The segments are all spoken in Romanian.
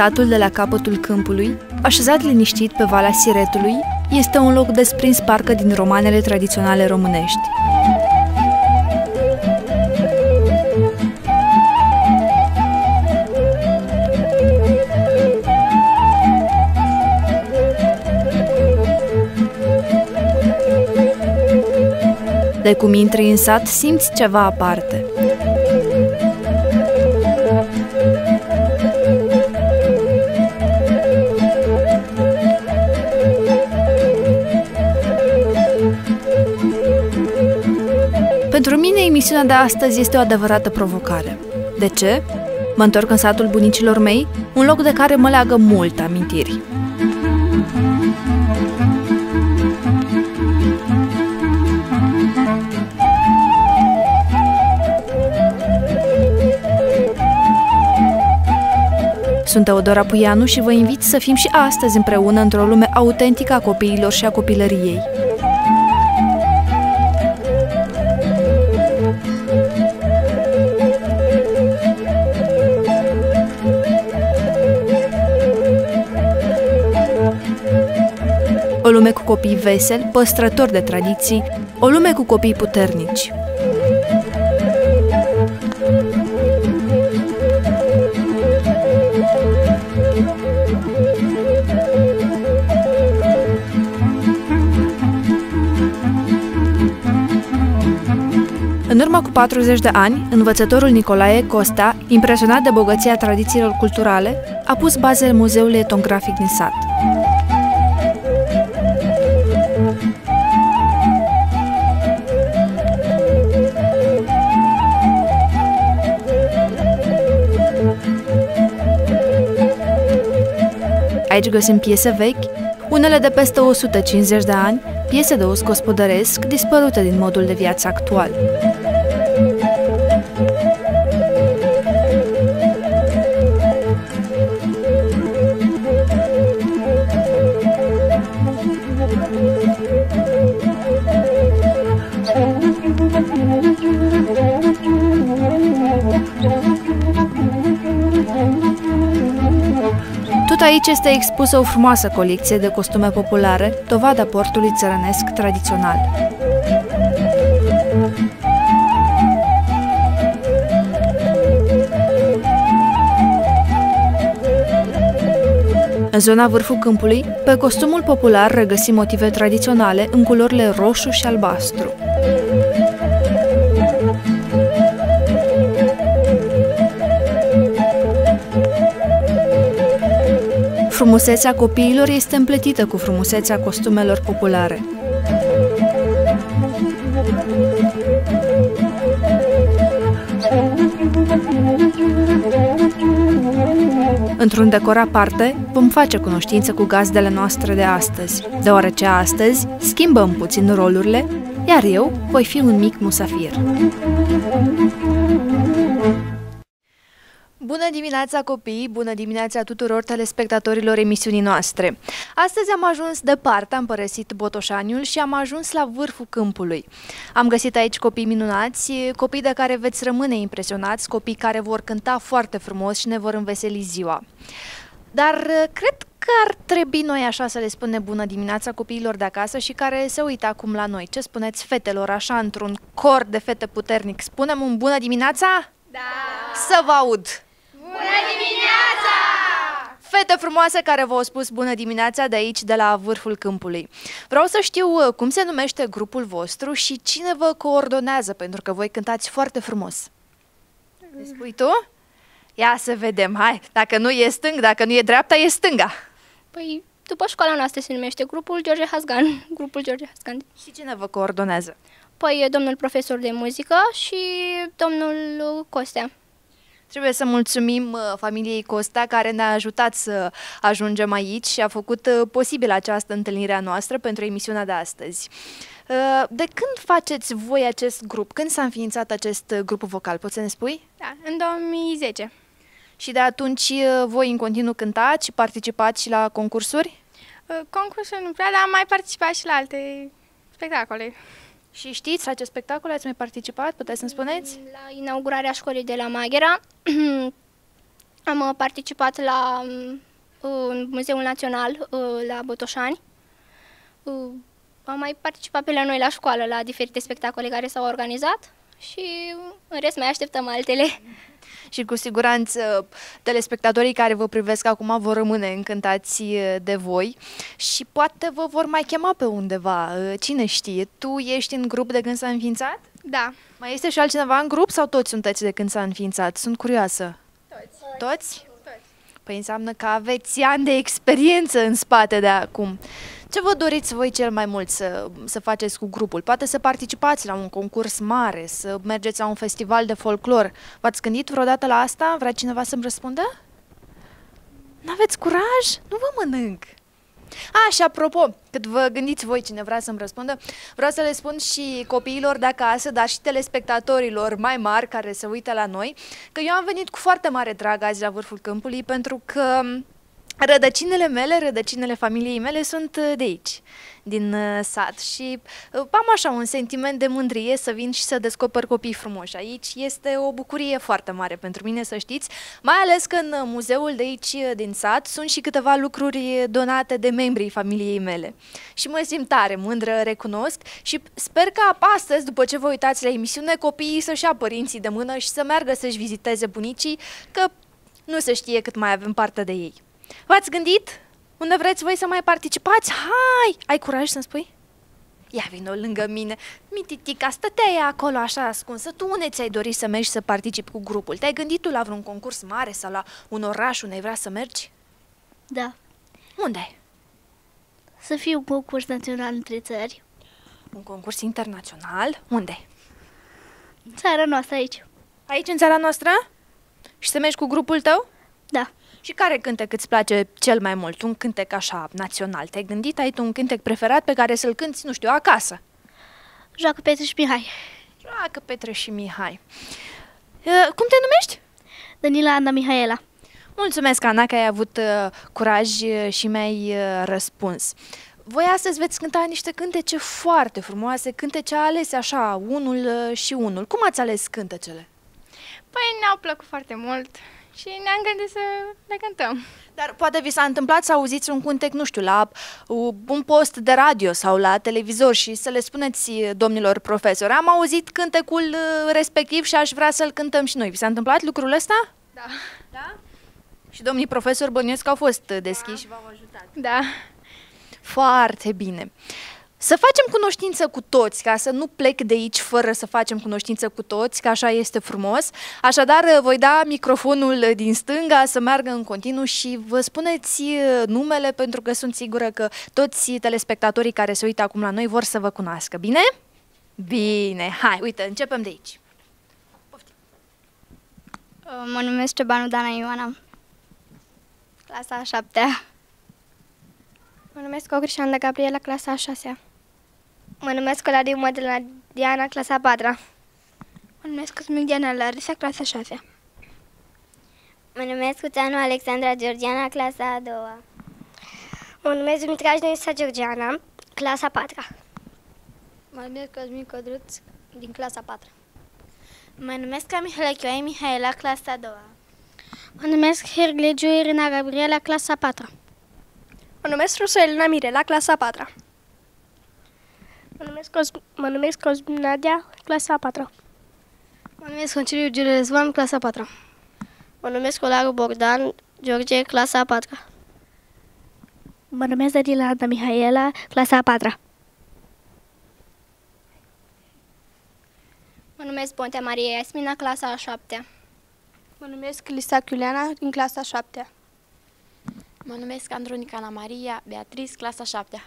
Satul de la capătul câmpului, așezat liniștit pe Valea Siretului, este un loc desprins parcă din romanele tradiționale românești. De cum intri în sat, simți ceva aparte. Mine, emisiunea de astăzi este o adevărată provocare. De ce? Mă întorc în satul bunicilor mei, un loc de care mă leagă mult amintiri. Sunt Teodora Puianu și vă invit să fim și astăzi împreună într-o lume autentică a copiilor și a copilăriei. Lume cu copii veseli, păstrători de tradiții, o lume cu copii puternici. În urmă cu 40 de ani, învățătorul Nicolae Costa, impresionat de bogăția tradițiilor culturale, a pus bazele Muzeului Etnografic din sat. Aici găsim piese vechi, unele de peste 150 de ani, piese de uz gospodăresc dispărute din modul de viață actual. Aici este expusă o frumoasă colecție de costume populare, dovada portului țărănesc tradițional. În zona vârful câmpului, pe costumul popular regăsim motive tradiționale în culorile roșu și albastru. Frumusețea copiilor este împletită cu frumusețea costumelor populare. Într-un decor aparte, vom face cunoștință cu gazdele noastre de astăzi, deoarece astăzi schimbăm puțin rolurile, iar eu voi fi un mic musafir. Bună dimineața copii, bună dimineața tuturor telespectatorilor emisiunii noastre. Astăzi am ajuns departe, am părăsit Botoșaniul și am ajuns la vârful câmpului. Am găsit aici copii minunați, copii de care veți rămâne impresionați, copii care vor cânta foarte frumos și ne vor înveseli ziua. Dar cred că ar trebui noi așa să le spunem bună dimineața copiilor de acasă și care se uită acum la noi. Ce spuneți fetelor așa într-un cor de fete puternic? Spunem un bună dimineața? Da! Să vă aud! Bună dimineața! Fete frumoase care v-au spus bună dimineața de aici, de la vârful câmpului. Vreau să știu uh, cum se numește grupul vostru și cine vă coordonează, pentru că voi cântați foarte frumos. Ne spui tu? Ia să vedem, hai, dacă nu e stâng, dacă nu e dreapta, e stânga. Păi, după școala noastră se numește grupul George Hasgan. Grupul George Hasgan. Și cine vă coordonează? Păi, domnul profesor de muzică și domnul Costea. Trebuie să mulțumim uh, familiei Costa care ne-a ajutat să ajungem aici și a făcut uh, posibil această întâlnire a noastră pentru emisiunea de astăzi. Uh, de când faceți voi acest grup? Când s-a înființat acest grup vocal? Poți să ne spui? Da, în 2010. Și de atunci voi în continuu cântați și participați și la concursuri? Concursul nu prea, dar am mai participat și la alte spectacole. Și știți la ce spectacole ați mai participat? Puteți să-mi spuneți? La inaugurarea școlii de la Maghera Am uh, participat la uh, Muzeul Național uh, la Botoșani. Uh, am mai participat pe la noi la școală la diferite spectacole care s-au organizat și în rest mai așteptăm altele. Și cu siguranță telespectatorii care vă privesc acum vor rămâne încântați de voi și poate vă vor mai chema pe undeva. Cine știe? Tu ești în grup de când s-a înființat? Da. Mai este și altcineva în grup sau toți sunteți de când s-a înființat? Sunt curioasă. Toți. Toți? Toți. Păi înseamnă că aveți ani de experiență în spate de acum. Ce vă doriți voi cel mai mult să, să faceți cu grupul? Poate să participați la un concurs mare, să mergeți la un festival de folclor. V-ați gândit vreodată la asta? Vrea cineva să-mi răspundă? N-aveți curaj? Nu vă mănânc! A, și apropo, cât vă gândiți voi cine vrea să-mi răspundă, vreau să le spun și copiilor de acasă, dar și telespectatorilor mai mari care se uită la noi, că eu am venit cu foarte mare drag azi la vârful câmpului pentru că Rădăcinile mele, rădăcinile familiei mele sunt uh, de aici, din uh, sat și uh, am așa un sentiment de mândrie să vin și să descoper copii frumoși. Aici este o bucurie foarte mare pentru mine, să știți, mai ales că în muzeul de aici din sat sunt și câteva lucruri donate de membrii familiei mele. Și mă simt tare mândră, recunosc și sper că astăzi, după ce vă uitați la emisiune, copiii să-și ia părinții de mână și să meargă să-și viziteze bunicii, că nu se știe cât mai avem parte de ei. V-ați gândit? Unde vreți voi să mai participați? Hai! Ai curaj să-mi spui? Ia vină lângă mine. Mititica, stăteai acolo așa ascunsă. Tu unde ți-ai dorit să mergi să participi cu grupul? Te-ai gândit tu la vreun concurs mare sau la un oraș unde ai vrea să mergi? Da. Unde? Să fie un concurs național între țări. Un concurs internațional? Unde? Țara noastră aici. Aici, în țara noastră? Și să mergi cu grupul tău? Da. Și care cântec îți place cel mai mult? Un cântec așa, național. Te-ai gândit? Ai tu un cântec preferat pe care să-l cânti, nu știu, acasă? Joacă Petre și Mihai. Joacă Petre și Mihai. Uh, cum te numești? Danila Ana Mihaela. Mulțumesc, Ana, că ai avut uh, curaj și mi-ai uh, răspuns. Voi astăzi veți cânta niște cântece foarte frumoase, cântece alese așa, unul și unul. Cum ați ales cântecele? Păi ne-au plăcut foarte mult și ne-am gândit să le cântăm. Dar poate vi s-a întâmplat să auziți un cântec, nu știu, la uh, un post de radio sau la televizor și să le spuneți domnilor profesori, am auzit cântecul uh, respectiv și aș vrea să-l cântăm și noi. Vi s-a întâmplat lucrul ăsta? Da. Da? Și domnii profesori bănuiesc că au fost deschiși da. și v-au ajutat. Da. Foarte bine. Să facem cunoștință cu toți, ca să nu plec de aici fără să facem cunoștință cu toți, că așa este frumos. Așadar, voi da microfonul din stânga să meargă în continuu și vă spuneți uh, numele, pentru că sunt sigură că toți telespectatorii care se uită acum la noi vor să vă cunoască. Bine? Bine, hai, uite, începem de aici. Poftim. Uh, mă numesc Cebanu Dana Ioana, clasa a șaptea. Mă numesc Ocrișanda Gabriela, clasa a șasea. Mă numesc Coladiu Mădălina Diana, clasa 4 Mă numesc Cosmic Diana Larisa, clasa 6 Mă numesc Cuțanu Alexandra Georgiana, clasa a doua. Mă numesc Dumitraș Denisa Georgiana, clasa 4 Mă numesc Cosmin Codruț, din clasa 4 Mă numesc Camila Chioai Mihaela, clasa a doua. Mă numesc Herglegiu Irina Gabriela, clasa 4 Mă numesc Roselina Mirela, clasa 4 Mă numesc, Cos- mă numesc Cosmin Nadia, clasa a 4 Mă numesc Conciliu Giulesvan, clasa a 4 Mă numesc Olaru Bogdan, George, clasa a 4 Mă numesc Danila Ana Mihaela, clasa a 4 Mă numesc Pontea Maria Iasmina, clasa a 7 Mă numesc Lisa Chiuleana, din clasa a 7 Mă numesc Andronica Ana Maria Beatriz, clasa 7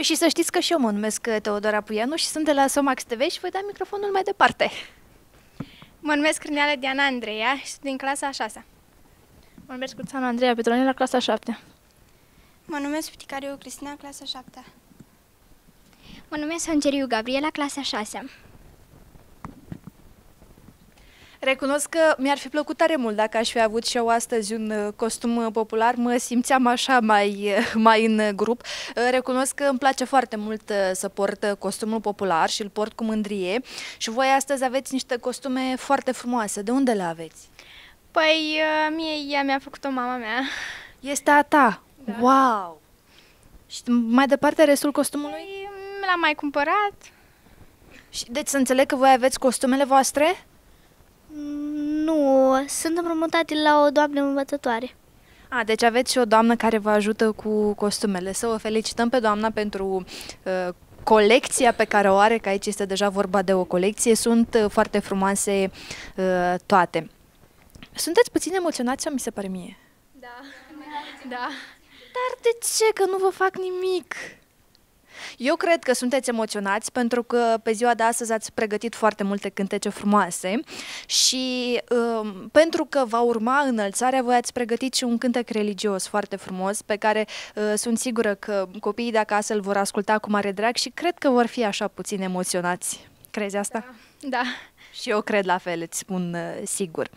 și să știți că și eu mă numesc Teodora Puianu și sunt de la Somax TV și voi da microfonul mai departe. Mă numesc Crâneală Diana Andreea și sunt din clasa a 6 Mă numesc Curțanu Andreea Petronila, clasa a 7 Mă numesc Pticariu Cristina, clasa 7 Mă numesc Angeriu Gabriela, clasa 6 Recunosc că mi-ar fi plăcut tare mult dacă aș fi avut și eu astăzi un uh, costum uh, popular, mă simțeam așa mai, uh, mai în grup. Recunosc că îmi place foarte mult să port costumul popular și îl port cu mândrie și voi astăzi aveți niște costume foarte frumoase. De unde le aveți? Păi, uh, mie ea mi-a făcut-o mama mea. Este a ta? Da. Wow! Și mai departe restul costumului? Păi, l-am mai cumpărat. Și, deci să înțeleg că voi aveți costumele voastre? Nu, sunt împrumutate la o doamnă învățătoare. A, deci aveți și o doamnă care vă ajută cu costumele. Să o felicităm pe doamna pentru uh, colecția pe care o are, că aici este deja vorba de o colecție. Sunt uh, foarte frumoase uh, toate. Sunteți puțin emoționați sau mi se pare mie? Da. Da. Dar de ce? Că nu vă fac nimic. Eu cred că sunteți emoționați pentru că pe ziua de astăzi ați pregătit foarte multe cântece frumoase și um, pentru că va urma înălțarea, voi ați pregătit și un cântec religios foarte frumos pe care uh, sunt sigură că copiii de acasă îl vor asculta cu mare drag și cred că vor fi așa puțin emoționați. Crezi asta? Da. da. Și eu cred la fel, îți spun uh, sigur.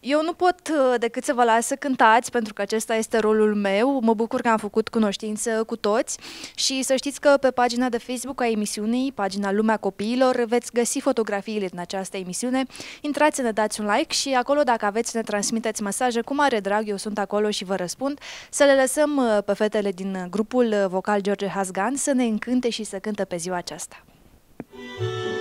Eu nu pot uh, decât să vă las să cântați, pentru că acesta este rolul meu. Mă bucur că am făcut cunoștință cu toți și să știți că pe pagina de Facebook a emisiunii, pagina Lumea Copiilor, veți găsi fotografiile din această emisiune. Intrați să ne dați un like și acolo, dacă aveți să ne transmiteți mesaje, cu mare drag, eu sunt acolo și vă răspund. Să le lăsăm uh, pe fetele din grupul vocal George Hasgan să ne încânte și să cântă pe ziua aceasta. copil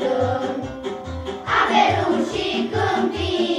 iată Avem și câmpii.